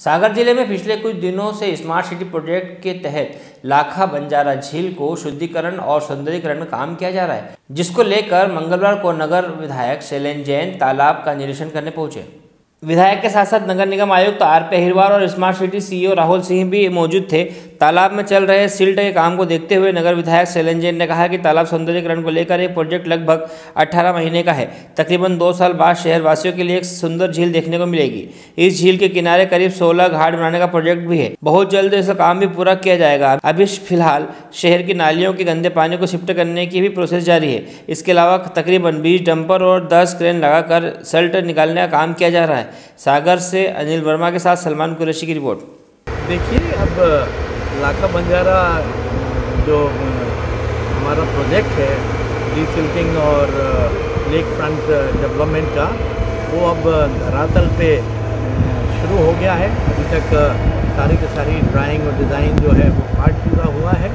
सागर ज़िले में पिछले कुछ दिनों से स्मार्ट सिटी प्रोजेक्ट के तहत लाखा बंजारा झील को शुद्धिकरण और सौंदर्यीकरण में काम किया जा रहा है, जिसको लेकर मंगलवार को नगर विधायक शैलेन जैन तालाब का निरीक्षण करने पहुँचे। विधायक के साथ साथ नगर निगम आयुक्त आर पी अहिरवार और smart city CEO Rahul Singh भी मौजूद थे। तालाब में चल रहे सिल्ट के काम को देखते हुए नगर विधायक शैलन जैन ने कहा कि तालाब सौंदर्यकरण को लेकर एक प्रोजेक्ट लगभग 18 महीने का है। तकरीबन दो साल बाद शहरवासियों के लिए एक सुंदर झील देखने को मिलेगी। इस झील के किनारे करीब 16 घाट बनाने का प्रोजेक्ट भी है। बहुत जल्द इसका काम भी पूरा किया जाएगा। अभी फ़िलहाल शहर की नालियों के गंदे पानी को शिफ्ट करने की भी प्रोसेस जारी है। इसके अलावा तकरीबन बीस डंपर और दस क्रेन लगाकर सल्ट निकालने का काम किया जा रहा है। सागर से अनिल वर्मा के साथ सलमान कुरैशी की रिपोर्ट। देखिए, अब लाखा बंजारा, जो हमारा प्रोजेक्ट है डी डिसिल्किंग और लेक फ्रंट डेवलपमेंट का, वो अब धरातल पे शुरू हो गया है। अभी तक सारी की सारी ड्राइंग और डिज़ाइन जो है, वो पार्ट पूरा हुआ है।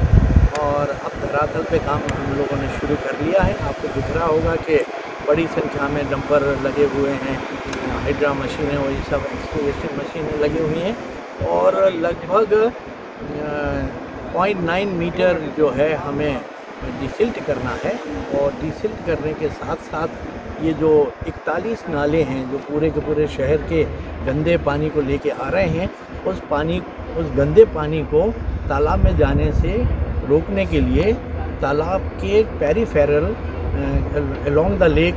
और अब धरातल पे काम हम लोगों ने शुरू कर लिया है। आपको दिख रहा होगा कि बड़ी संख्या में डंपर लगे हुए हैं, हाइड्रा मशीनें वही सब एक्सपोवेशन मशीनें लगी हुई हैं और लगभग पॉइंट नाइन मीटर जो है हमें डिसिल्ट करना है और डिसिल्ट करने के साथ साथ ये जो 41 नाले हैं जो पूरे के पूरे शहर के गंदे पानी को लेके आ रहे हैं, उस पानी, उस गंदे पानी को तालाब में जाने से रोकने के लिए तालाब के पेरीफेरल अलोंग द लेक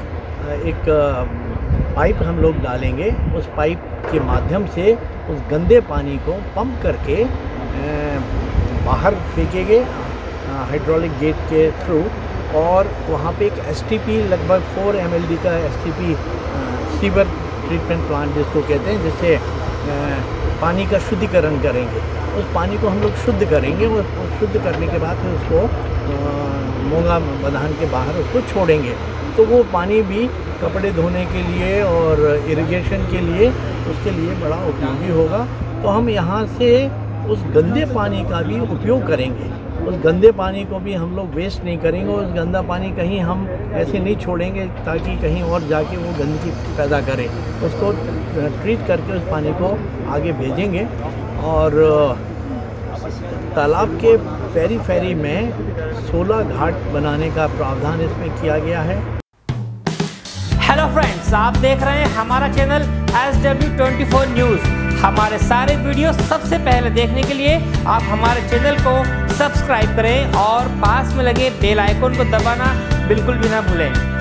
एक पाइप हम लोग डालेंगे। उस पाइप के माध्यम से उस गंदे पानी को पंप करके बाहर फेंकेंगे हाइड्रोलिक गेट के थ्रू और वहाँ पे एक एसटीपी लगभग फोर एम का एसटीपी सीवर ट्रीटमेंट प्लांट जिसको कहते हैं, जिससे पानी का शुद्धिकरण करेंगे। उस पानी को हम लोग शुद्ध करेंगे और शुद्ध करने के बाद फिर उसको मोंगा मैदान के बाहर उसको छोड़ेंगे। तो वो पानी भी कपड़े धोने के लिए और इरिगेशन के लिए उसके लिए बड़ा उपयोगी होगा। तो हम यहाँ से उस गंदे पानी का भी उपयोग करेंगे। उस गंदे पानी को भी हम लोग वेस्ट नहीं करेंगे उस गंदा पानी कहीं हम ऐसे नहीं छोड़ेंगे ताकि कहीं और जाके वो गंदगी पैदा करे। उसको ट्रीट करके उस पानी को आगे भेजेंगे। और तालाब के फेरी फेरी में 16 घाट बनाने का प्रावधान इसमें किया गया है। हेलो फ्रेंड्स आप देख रहे हैं हमारा channel S W twenty four news हमारे सारे वीडियो सबसे पहले देखने के लिए आप हमारे चैनल को सब्सक्राइब करें और पास में लगे बेल आइकन को दबाना बिल्कुल भी ना भूलें।